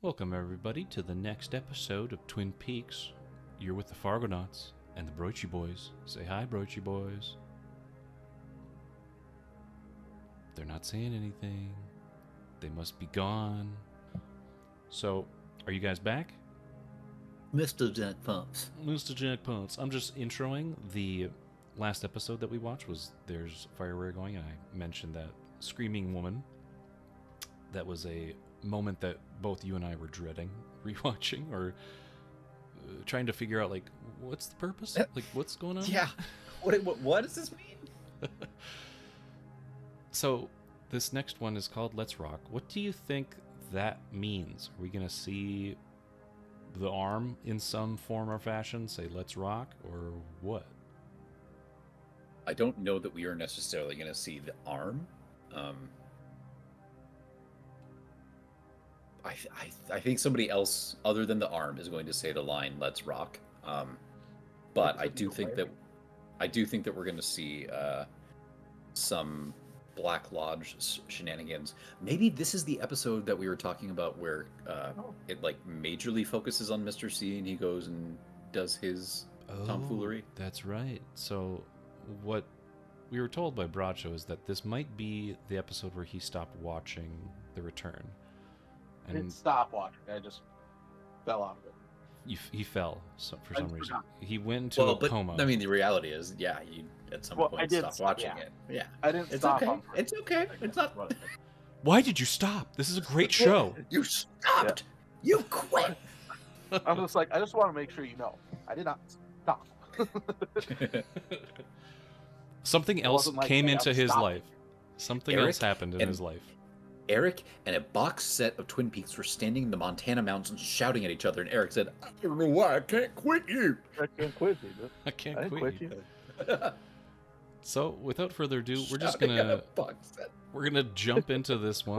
Welcome, everybody, to the next episode of Twin Peaks. You're with the Fargonauts and the Broachy Boys. Say hi, Broachy Boys. They're not saying anything. They must be gone. So, are you guys back? Mr. Jack Pumps. Mr. Jack Pumps. I'm just introing the last episode that we watched was there's firework going and I mentioned that screaming woman. That was a moment that both you and I were dreading rewatching or uh, trying to figure out like what's the purpose? Uh, Like what's going on? Yeah. What, what, what does this mean? So, this next one is called Let's Rock. What do you think that means? Are we going to see the arm in some form or fashion say Let's Rock or what? I don't know that we are necessarily going to see the arm. Um, I, I, I think somebody else other than the arm is going to say the line "Let's rock." Um, but I do think that I do think that we're going to see uh, some Black Lodge shenanigans. Maybe this is the episode that we were talking about where uh, it like majorly focuses on Mister C and he goes and does his tomfoolery. Oh, That's right. So, what we were told by Bracho is that this might be the episode where he stopped watching The Return. I didn't stop watching. I just fell out of it. he, he fell so, for some reason. He went into well, a but coma. I mean, the reality is, yeah, you at some Well, I point did stop stop, watching yeah. it. Yeah, I didn't it's stop. okay. It's okay. It's not. Why did you stop? This is a great show. You stopped. You quit. I'm just like, I just want to make sure you know, I did not stop. Something else like, came hey, into his stopping. life. Something Eric else happened in his life. Eric and a box set of Twin Peaks were standing in the Montana mountains, shouting at each other, and Eric said, "I don't know why I can't quit you." I can't quit you. dude. I can't I quit, quit you. you. So, without further ado, we're just Shouting gonna a box set. we're gonna jump into this one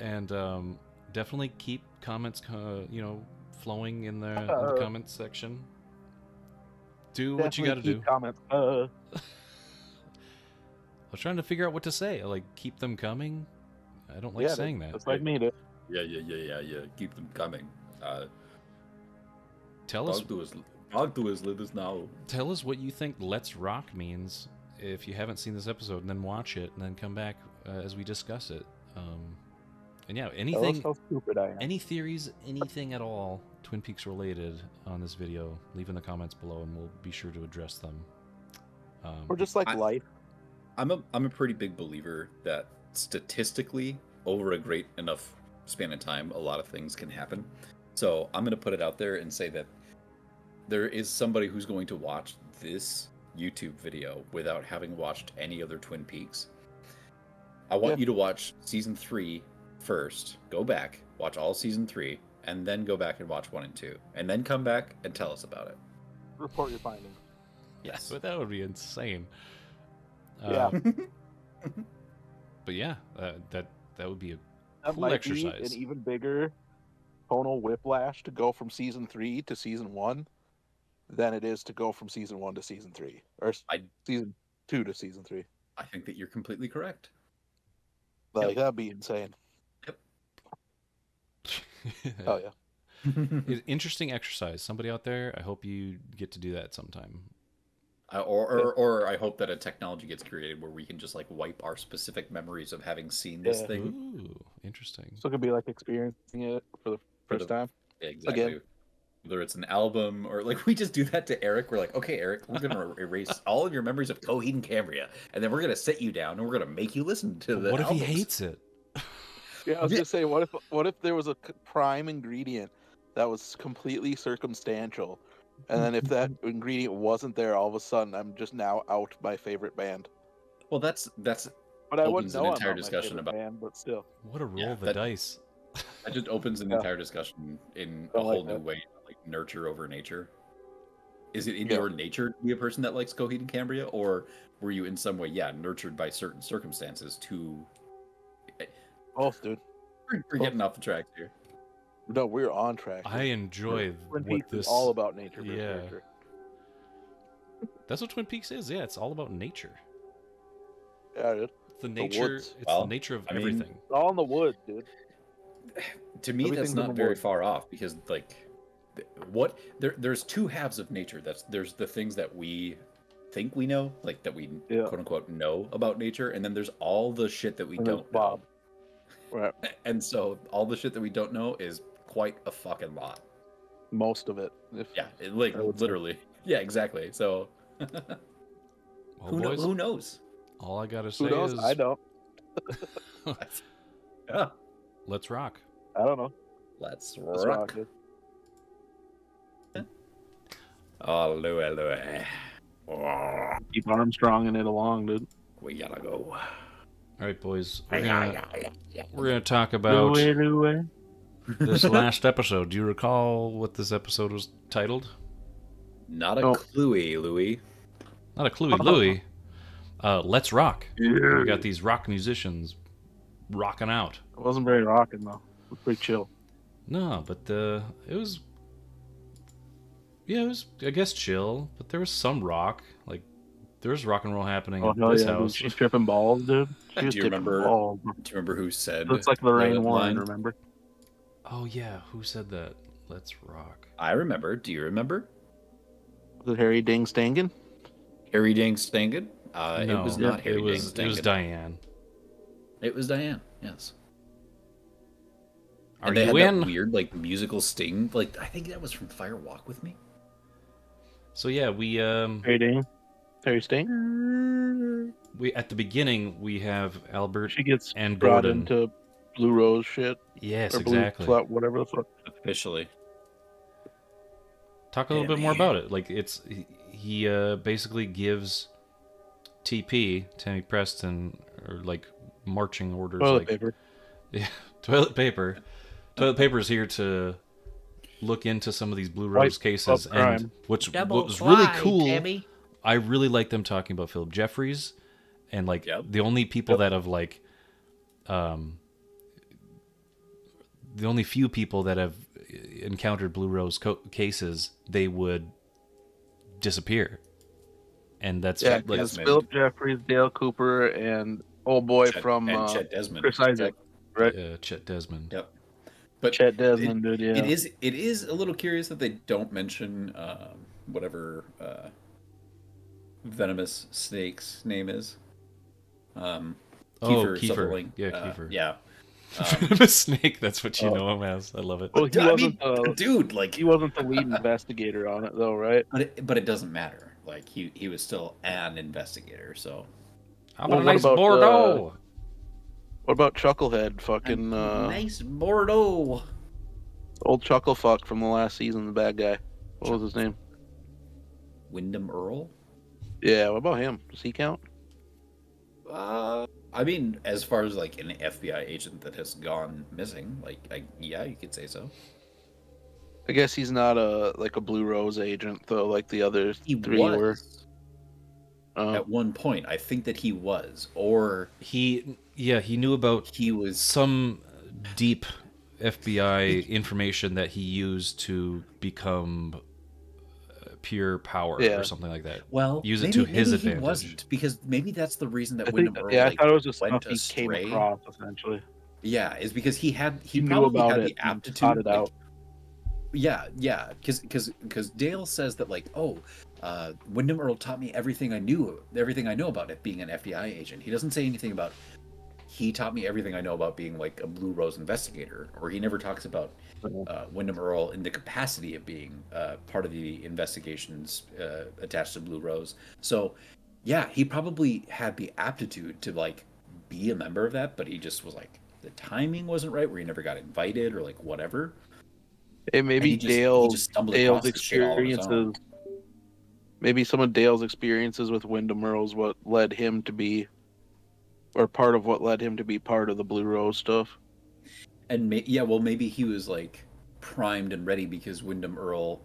and um, definitely keep comments, uh, you know, flowing in the, in the Uh, comments section. Do what you got to definitely do. keep Comments. Uh, I was trying to figure out what to say. Like, keep them coming. I don't like yeah, saying that. That's like me, dude. Yeah, yeah, yeah, yeah, yeah. Keep them coming. Uh, Tell us talk to us. Talk to us. Let us know. tell us what you think let's rock means if you haven't seen this episode and then watch it and then come back uh, as we discuss it um, and yeah Tell us anything how stupid I am. any theories anything at all twin peaks related on this video leave in the comments below and we'll be sure to address them um, Or just like I- life. I'm a I'm a pretty big believer that statistically, over a great enough span of time, a lot of things can happen. So I'm gonna put it out there and say that there is somebody who's going to watch this YouTube video without having watched any other Twin Peaks. I want Yeah. you to watch season three first. Go back, watch all season three, and then go back and watch one and two, and then come back and tell us about it. Report your findings. Yes. but that would be insane Yeah. Uh, but yeah uh, that that would be a That Cool might exercise. be an even bigger tonal whiplash to go from season three to season one than it is to go from season one to season three, or s- I- season two to season three. I think that you're completely correct. Like that'd be insane. Yep. Oh yeah. It's interesting exercise somebody out there i hope you get to do that sometime Uh, or, or, or I hope that a technology gets created where we can just like wipe our specific memories of having seen this Yeah. thing. Ooh, interesting So it could be like experiencing it for the For first the- time. Exactly. Again. Whether it's an album or like we just do that to Eric. We're like, okay, Eric, we're gonna erase all of your memories of Coheed and Cambria, and then we're gonna sit you down and we're gonna make you listen to the. what if he hates it Yeah, I was Yeah. gonna say, what if what if there was a prime ingredient that was completely circumstantial, and then if that mm-hmm. ingredient wasn't there, all of a sudden I'm just now out my favorite band. Well, that's that's But I Opens wouldn't an know I'm entire discussion about- band, but still. what a roll Yeah, of the that- dice that just opens an Yeah. entire discussion in a Don't like whole new that. way, like nurture over nature. Is it in Yeah. your nature to be a person that likes Coheed and Cambria, or were you in some way, yeah, nurtured by certain circumstances to? Eh, Both, dude. We're, we're getting off the track here. No, we're on track. i enjoy Twin what Peaks this is all about nature. yeah. nurture. that's what twin peaks is yeah it's all about nature Yeah, dude. it's the nature woods. it's Well, the nature of I mean- everything It's all in the woods, dude. to me that's not very word. far off because like what there there's two halves of nature that's there's the things that we think we know like that we Yeah. quote unquote know about nature and then there's all the shit that we And don't Bob. know Right. and so all the shit that we don't know is quite a fucking lot Most of it. If, yeah it, like I would say. literally yeah exactly so Well, who, kno- boys, who knows all I gotta say Who knows? is I don't. yeah let's rock. I don't know. let's Let's rock, rock oh Louis, Louis. Oh, Keep Armstrong in it along, dude. we gotta go All right, boys. We're gonna we're gonna talk about Louis, Louis. This last episode. Do you recall what this episode was titled? not a No. cluey louis Not a Cluey Louie. Uh, Let's rock. Yeah. We got these rock musicians rocking out. It wasn't very rocking though. It was pretty chill. No, but uh, it was. Yeah, it was. I guess chill, but there was some rock. Like there was rock and roll happening Oh at hell this yeah, house. She's tripping balls, dude. She Do you remember- balls. Do you remember who said? Looks like Lorraine the Warren, line? remember? Oh yeah, who said that? Let's rock. I remember. Do you remember? Was it Harry Ding Stangen? Harry Dang Stangen? Uh, no, it was not Harry it was. Dang It was Diane. It was Diane. Yes. Are and they you had in? that weird like musical sting. Like I think that was from Fire Walk with Me. So yeah, we um Harry Ding? Harry Sting? we at the beginning we have Albert She gets and brought Gordon. into Blue Rose shit. yes, or Blue exactly. Fla- whatever the fuck. Officially. Talk a little Yeah, bit more man. about it. Like it's he, he uh, basically gives TP Tammy Preston or like marching orders Toilet like paper. Yeah, toilet paper. toilet paper is here to look into some of these Blue Rose Wipe cases, up and crime. which what was really cool. I really like them talking about Phillip Jeffries, and like Yep. the only people Yep. that have like, um, the only few people that have encountered Blue Rose co- cases, they would disappear, and that's Yeah, like, because Phillip Jeffries, Dale Cooper, and old boy Chet- from and uh, Chet Desmond. Chris Isaak, right? uh, Chet Desmond. Yep. But Chet Desmond, dude. Yeah. it is it is a little curious that they don't mention um, whatever uh, venomous snake's name is. Um, Oh, Kiefer Kiefer. Sutherland. Yeah, Uh, Kiefer. Yeah. Um, a snake. That's what you Oh. know him as. I love it. Well, he I wasn't mean, the dude, like, he wasn't the lead investigator on it though, right? but it, but it doesn't matter. Like, he he was still an investigator. So How Well, about a nice about, Bordeaux? What about Chucklehead? Fucking uh, nice Bordeaux. old Chucklefuck from the last season, the bad guy. What was his name? Windom Earle. Yeah, what about him? Does he count? Uh, I mean, as far as like an FBI agent that has gone missing, like, I, yeah, you could say so. I guess he's not a like a Blue Rose agent though, like the other He three was were. Uh, at one point. I think that he was, or He, yeah, he knew about he was. some deep FBI information that he used to become pure power Yeah. or something like that. Well, use it maybe, to his maybe He advantage. wasn't because maybe that's the reason that I think, Windom Earle. yeah, like, I thought it was just went stuff he came across essentially. Yeah, is because he had he, He, probably about had the aptitude. sought it like, out. Yeah, yeah, because because because Dale says that like, oh, uh, Windom Earle taught me everything I knew, everything I know about it being an FBI agent. He doesn't say anything about he taught me everything I know about being like a Blue Rose investigator, or he never talks about uh, Windom Earle in the capacity of being uh, part of the investigations uh, attached to Blue Rose. So, yeah, he probably had the aptitude to like be a member of that, but he just was like the timing wasn't right, where he never got invited or like whatever. And maybe he just- he Dale just Dale's across this shit all on his own. experiences. Maybe some of Dale's experiences with Windom Earle's what led him to be, or part of what led him to be part of the Blue Rose stuff. And may, yeah, well, maybe he was like primed and ready because Windom Earle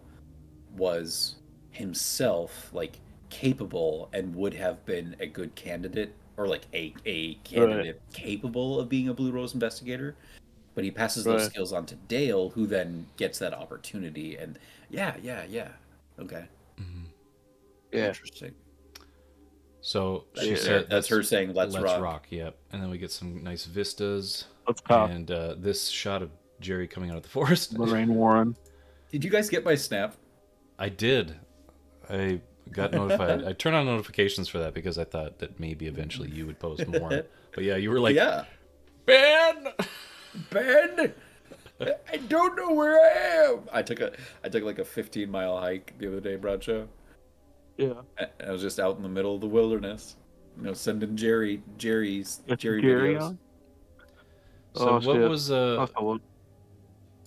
was himself like capable and would have been a good candidate or like a a candidate capable of being a Blue Rose investigator. But he passes those skills on to Dale, who then gets that opportunity. And yeah, yeah, yeah. Okay, Mhm. Yeah, interesting. So she Yeah, said that's her saying, "Let's, rock." Yep. And then we get some nice vistas let's cop. and uh, this shot of Jerry coming out of the forest. Lorraine Warren. Did you guys get my snap? I did. I got notified. I turned on notifications for that because I thought that maybe eventually you would post more. But yeah, you were like, yeah. Ben. Ben, I don't know where I am. I took a I took like a 15 mile hike the other day, Bradshaw. Yeah. I I was just out in the middle of the wilderness. You know, sending Jerry Jerry's Jerry Jerry videos. on? So Oh, what shit. was uh, have to look.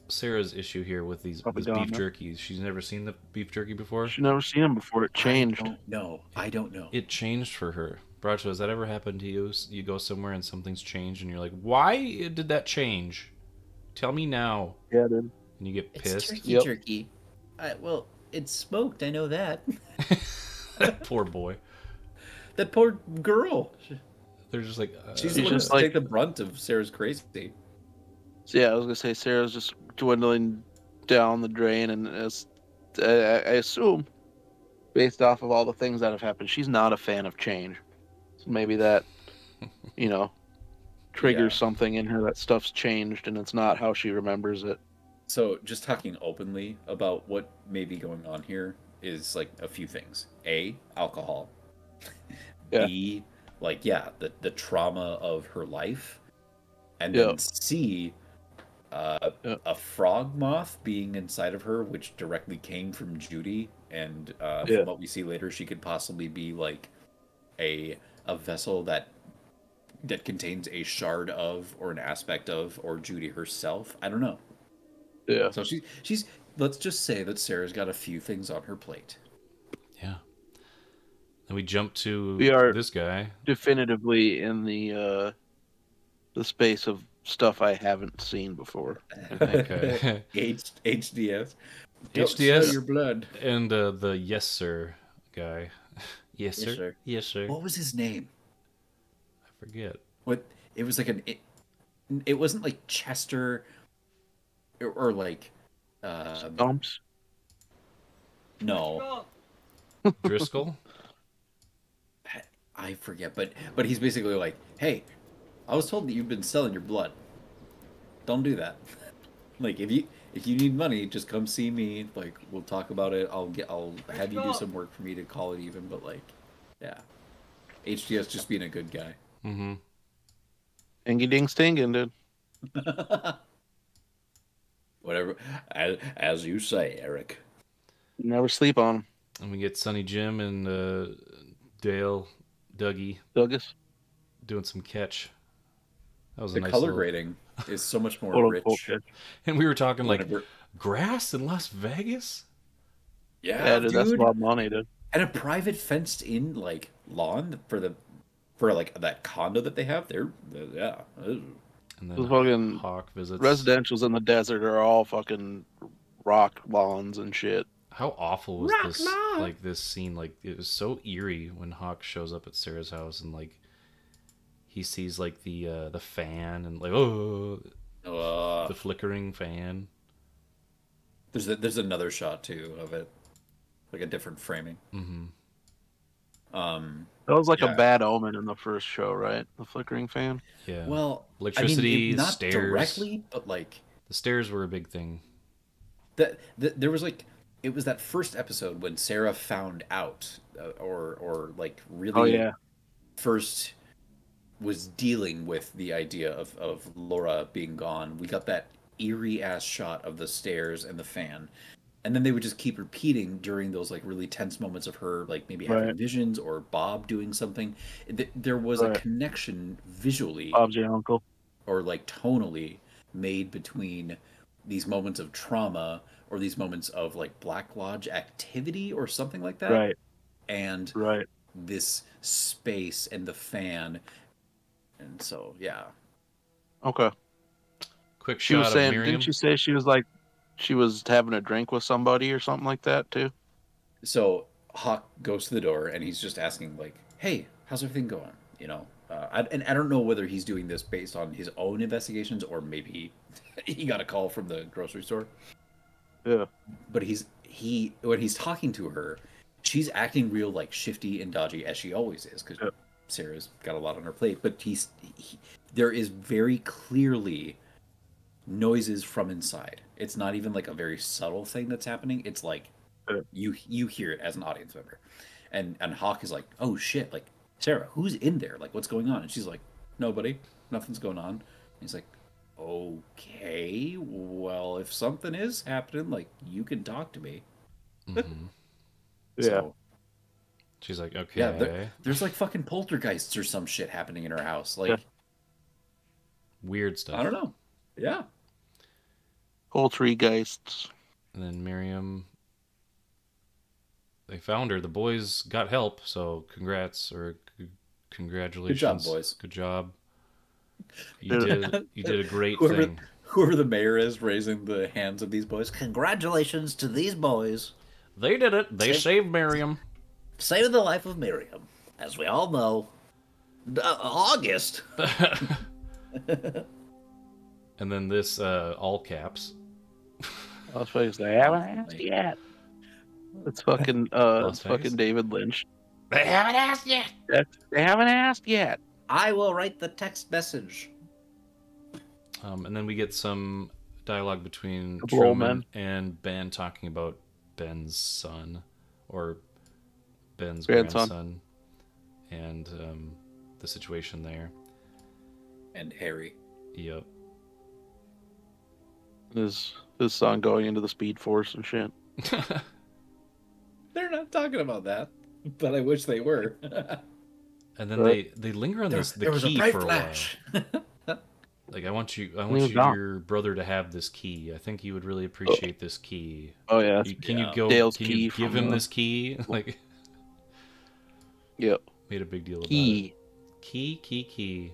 Sarah's issue here with these Probably beef gone, huh? She's never seen the beef jerky before. She'd never seen him before. It changed. No, I don't know. It changed for her. Bradshaw, has that ever happened to you? You go somewhere and something's changed, and you're like, "Why did that change? Tell me now." Yeah, dude. And you get pissed. It's Yep. jerky. I, well, it's smoked. I know that. Poor boy. that poor girl. They're just like, uh, She's She's the just to take like- the brunt of Sarah's crazy. So yeah, I was gonna say Sarah's just dwindling down the drain, and as I, I I assume, based off of all the things that have happened, she's not a fan of change. So maybe that, you know, triggers Yeah. something in her that stuff's changed, and it's not how she remembers it. So, just talking openly about what may be going on here is like a few things. A, alcohol. Yeah. B, like yeah, the the trauma of her life, and Yeah. then C, uh, Yeah. a frog moth being inside of her, which directly came from Judy, and uh, from what we see later, she could possibly be like a a vessel that that contains a shard of or an aspect of or Judy herself. I don't know. Yeah. So she's she's let's just say that Sarah's got a few things on her plate. yeah. Then we jump to We are- this guy. Definitively in the uh, the space of stuff I haven't seen before. Okay. H- HDS. Don't HDS? smell your blood. and uh, the yes sir guy. yes, sir. Yes, sir. Yes, sir. What was his name? I forget. What it was like an it, it wasn't like Chester or, or like uh Stumps. no. Driscoll. I forget but but he's basically like hey I was told that you've been selling your blood. Don't do that. Like if you if you need money just come see me. Like we'll talk about it. I'll get I'll have you do some work for me to call it even but like yeah. HDS just being a good guy. Mm-hmm. Ingy ding stinging, dude. whatever as, as you say Eric Never sleep on him. And we get Sonny Jim and uh, Dale, Dougie Douglas. doing some catch. That was a the nice color little- grading is so much more rich. And we were talking like whenever- grass in Las Vegas. yeah, Yeah, dude, dude. that's a lot of money, dude. and a private fenced in like lawn for the for like that condo that they have there yeah Ugh. And Those then fucking Hawk visits. residentials in the desert are all fucking rock lawns and shit. How awful was Rock this? lawn. Like this scene, like it was so eerie when Hawk shows up at Sarah's house and like he sees like the uh, the fan and like oh Uh, the flickering fan. there's a, there's another shot too of it like a different framing Mm-hmm. um That was like Yeah. a bad omen in the first show, right? The flickering fan. Yeah. well Electricity, I mean, it- not stairs. directly but like the stairs were a big thing. that the, there was like it was that first episode when Sarah found out uh, or or like really Oh yeah. first was dealing with the idea of, of Laura being gone, we got that eerie ass shot of the stairs and the fan. And then they would just keep repeating during those like really tense moments of her like maybe having Right. visions or Bob doing something. There was a connection visually Bob's your uncle. or like tonally made between these moments of trauma or these moments of like Black Lodge activity or something like that Right. and Right. this space and the fan. And so, yeah. Okay. Quick She shot was of saying, Miriam. didn't she say she was like, she was having a drink with somebody or something like that too? So Hawk goes to the door and he's just asking, like, hey, how's everything going? You know? Uh, I, and I don't know whether he's doing this based on his own investigations or maybe he got a call from the grocery store. Yeah. But he's, he, when he's talking to her, she's acting real, like, shifty and dodgy as she always is because Yeah. Sarah's got a lot on her plate. But he's, he, there is very clearly noises from inside. It's not even like a very subtle thing that's happening. It's like you you hear it as an audience member, and and Hawk is like, oh shit, like Sarah, who's in there? Like what's going on? And she's like, nobody, nothing's going on. And he's like, okay, well if something is happening, like you can talk to me. Mhm. Yeah. She's like, okay. Yeah, there- there's like fucking poltergeists or some shit happening in her house. Like Yeah. Weird stuff. I don't know. Yeah. Poultrygeists. And then Miriam, they found her. The boys got help, so congrats or c- congratulations. boys. Good job. You did. You did a great Whoever- thing. Whoever the mayor is raising the hands of these boys. Congratulations to these boys. They did it. They Say- saved Miriam. Saving the life of Miriam. As we all know, uh, August. and then this, uh, all caps. Las Vegas. They haven't asked yet. It's fucking uh, it's fucking David Lynch. They haven't asked yet. They haven't asked yet. I will write the text message. Um, and then we get some dialogue between Couple old Truman and Ben talking about Ben's son, or Ben's Grandson. grandson, and um, the situation there. And Harry. Yep. His his song going into the Speed Force and shit. They're not talking about that, but I wish they were. And then Right. they they linger on there, this the there was a key for a flash. while. Like I want you, I want you, gone. your brother to have this key. I think he would really oh. appreciate this key. Oh yeah. You- can yeah. you go? Dale's can key you give him the- this key? Like Yep. made a big deal about it. Key. Key, key, key.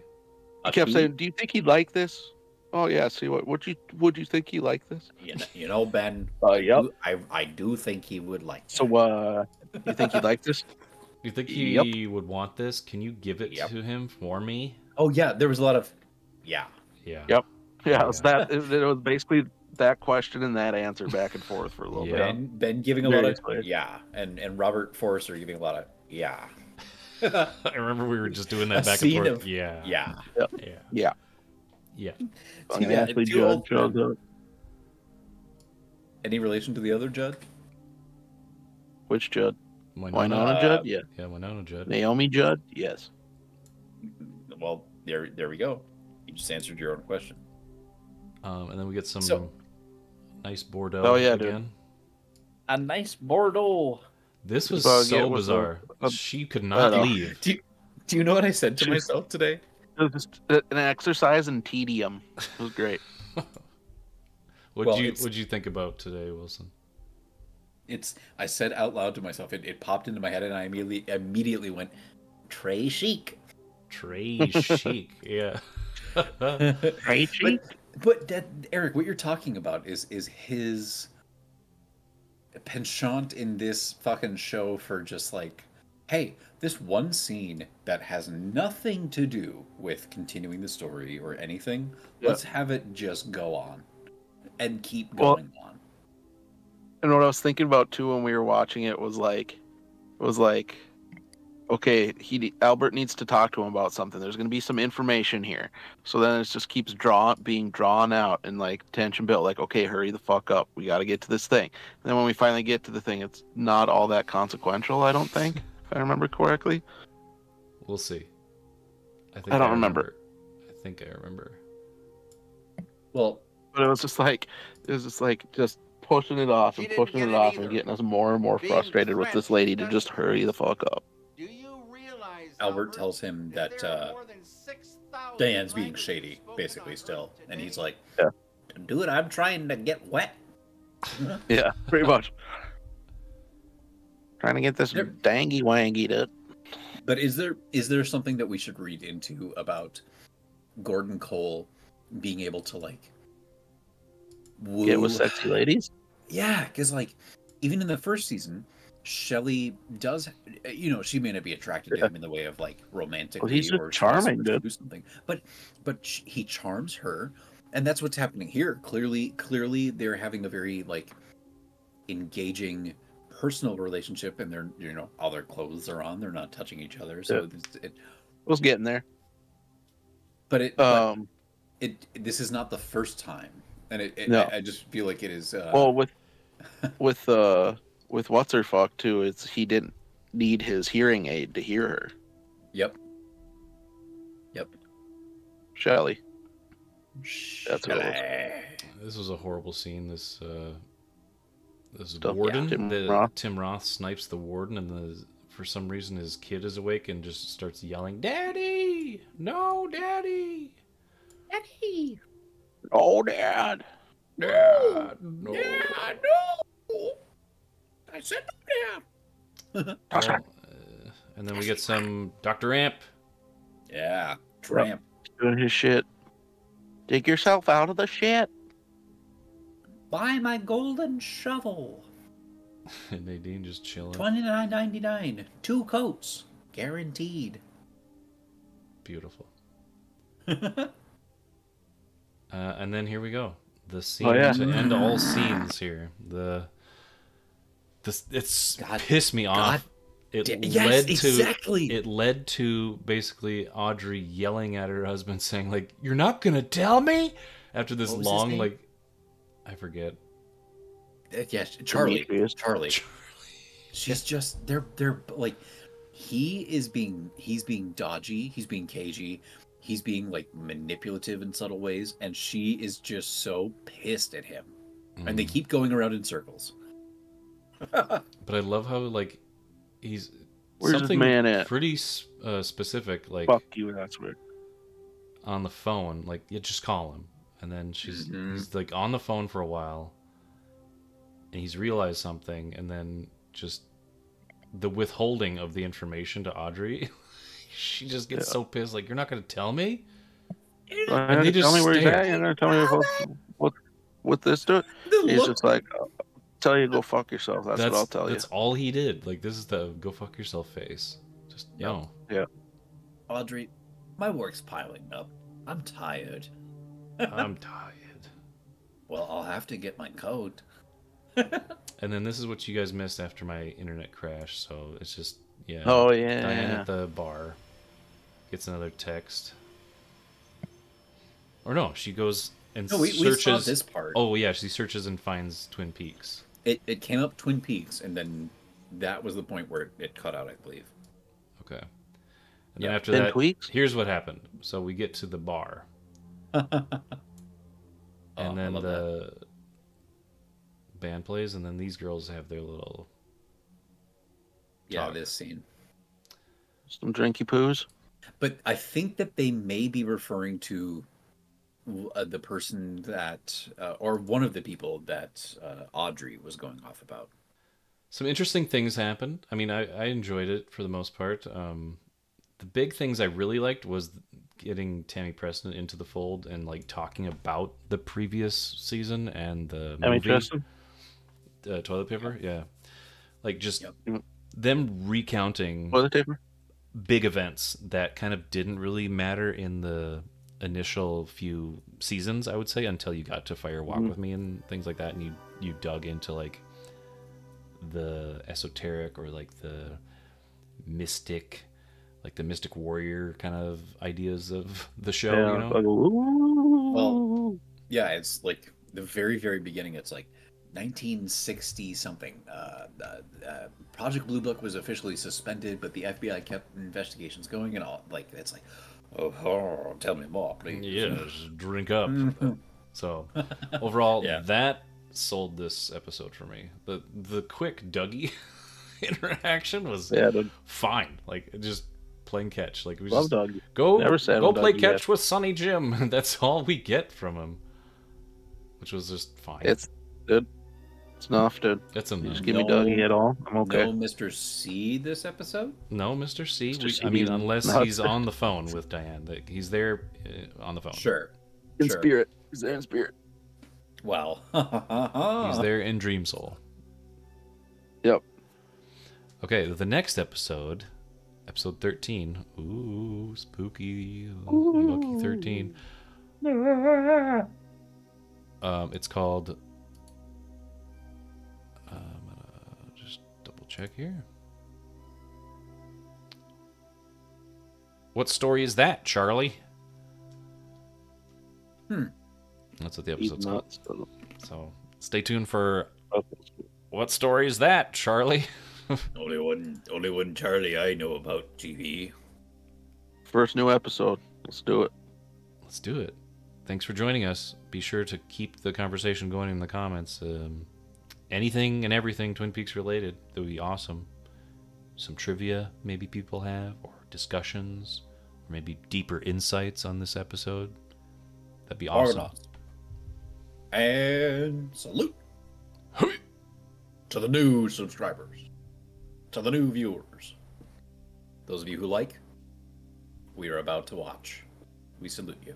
He kept saying, "Do you think he'd like this?" Oh yeah. See what? Would you would you think he like this? you, know, you know, Ben. Oh I, I do think he would like. So uh, you think he'd like this? You think he Yep. would want this? Can you give it Yep. to him for me? Oh yeah, there was a lot of. Yeah. Yeah. Yep. Yeah, it was Yeah. that. It, it was basically that question and that answer back and forth for a little Yeah. bit. Ben Ben giving a Very lot of clear. yeah, and and Robert Forrester giving a lot of yeah. I remember we were just doing that A back and forth. of- yeah. yeah. Yeah. Yeah. Yeah. Fucking Yeah, Ashley two Judd old shows Any relation to the other Judd? Which Judd? Wynonna. Wynonna Uh, Judd? Yeah. Yeah, Wynonna Judd. Naomi Judd? Yes. Well, there there we go. You just answered your own question. Um, and then we get some So- nice Bordeaux Oh, yeah, dude. A nice Bordeaux. This was So, so yeah, with the- bizarre. she could not leave. Do you, do you know what I said to myself today? It was just an exercise in tedium. It was great. What'd Well, you What'd you think about today, Wilson? It's I said out loud to myself. It, it popped into my head, and I immediately immediately went, Trey Chic. Trey chic. Yeah. Right, But but that, Eric, what you're talking about is is his penchant in this fucking show for just like, hey, this one scene that has nothing to do with continuing the story or anything. Yeah. Let's have it just go on and keep Well- going on. And what I was thinking about too when we were watching it was like, it was like, okay, he Albert needs to talk to him about something. There's going to be some information here. So then it just keeps drawn, being drawn out and like tension built. Like, okay, hurry the fuck up. We got to get to this thing. And then when we finally get to the thing, it's not all that consequential. I don't think, if I remember correctly. We'll see. I, think I don't remember. I think I remember. Well, But it was just like, it was just like just pushing it off and pushing it it off either. and getting us more and more Being frustrated with this lady to just hurry the fuck up. Do you realize, Albert tells him that that there are uh, more than 6,000 Diane's being shady, basically, still. Earth And he's like, Yeah. Dude, I'm trying to get wet. Yeah, pretty much. Trying to get this There- dangy wangy to But is there is there something that we should read into about Gordon Cole being able to like woo? get with sexy ladies. Yeah, because like even in the first season, Shelly does you know she may not be attracted to him in the way of like romantically he's just or charming, dude. do something, but but sh- he charms her, and that's what's happening here. Clearly, clearly they're having a very like engaging personal relationship and they're you know all their clothes are on they're not touching each other so Yeah. it's, it Was getting there. but it but Um, it this is not the first time, and it, it No. I, I just feel like it is. Uh, Well, with with uh with what's her fuck too, it's he didn't need his hearing aid to hear her. yep. Yep. Shelly. That's what it was. Shelly. This was a horrible scene. This uh, this Stuff- warden, yeah. Tim the, Roth. Tim Roth snipes the warden, and the for some reason his kid is awake and just starts yelling, "Daddy, no, Daddy, Daddy. Oh, Dad. Dad, no." no. I said no, Dad. Well, uh, and then we get some Doctor Amp. Yeah. Tramp. Doing his shit. Dig yourself out of the shit. Buy my golden shovel. And Nadine just chilling. Twenty nine ninety nine. Two coats. Guaranteed. Beautiful. Uh, and then here we go. The scene Oh, yeah. to end all scenes here. The this it's God- pissed me God off. It Da- yes, led to exactly. it led to basically Audrey yelling at her husband saying like you're not going to tell me after this What was his long like I forget. Uh, yes, Charlie. Demetrius. Charlie. She's just they're they're like he is being he's being dodgy, he's being cagey, he's being like manipulative in subtle ways, and she is just so pissed at him. And they Mm. keep going around in circles. But I love how like he's Where's something man at? pretty uh, specific like Fuck you, that's weird. on the phone, like you just call him. And then she's Mhm. he's like on the phone for a while, and he's realized something, and then just the withholding of the information to Audrey. she just gets Yeah. so pissed, like you're not gonna tell me. You're And not they gonna just tell me where he's stare. at. You're gonna tell me what what what this do. The He's look- just like, uh, tell you to go fuck yourself. That's, what I'll tell you. That's all he did. Like this is the go fuck yourself face. Just Yep. no. Audrey, my work's piling up. I'm tired. I'm tired. Well, I'll have to get my coat. And then this is what you guys missed after my internet crash. So it's just yeah. oh yeah. Diane yeah. at the bar gets another text. Or no, she goes and No, we, we searches. saw this part. Oh yeah, she searches and finds Twin Peaks. It, it came up Twin Peaks, and then that was the point where it, it cut out, I believe. Okay. And then after Ten that, tweaks. here's what happened. So we get to the bar, and I then love that. the band plays, and then these girls have their little. yeah, talk. this scene. Some drinky poos. But I think that they may be referring to uh, the person that, uh, or one of the people that uh, Audrey was going off about. Some interesting things happened. I mean, I, I enjoyed it for the most part. Um, the big things I really liked was getting Tammy Preston into the fold and like talking about the previous season and the Emmy movie, Tristan. uh, toilet paper. Yeah, like just Yep. them recounting Toilet paper. big events that kind of didn't really matter in the initial few seasons i would say until you got to fire walk Mhm. with me and things like that and you you dug into like the esoteric or like the mystic like the mystic warrior kind of ideas of the show yeah. you know like. Well, Yeah, it's like the very, very beginning. It's like 1960 something. Uh, uh, uh, Project Blue Book was officially suspended, but the FBI kept investigations going and all. Like, it's like, oh, oh tell me more, please. yes drink up so overall Yeah. that sold this episode for me the the quick dougie interaction was yeah, fine. Like it just playing catch. Like we love just dog. go Never said go him play Dougie catch yet. with Sonny Jim. That's all we get from him, which was just fine. It's good. It's enough, dude. That's You enough. just give me No. Dougie at all. I'm okay. No Mr. C this episode? No, Mr. C. Mr. we- C I mean, unless nuts. he's on the phone with Diane, like, he's there uh, on the phone. Sure. in sure. spirit. He's there in spirit. Well, He's there in Dream Soul. Yep. Okay, the next episode, episode thirteen. Ooh, spooky, lucky thirteen. Um, it's called. Um, uh, just double check here. What story is that, Charlie? Hmm. That's what the episode's called. So stay tuned for what story is that, Charlie? Only one, only one Charlie I know about. TV. First new episode. Let's do it. Let's do it. Thanks for joining us. Be sure to keep the conversation going in the comments. Um, anything and everything Twin Peaks related, that would be awesome. Some trivia maybe people have, or discussions, or maybe deeper insights on this episode. That'd be awesome. Argonauts. And salute to the new subscribers, to the new viewers. Those of you who like, we are about to watch. We salute you.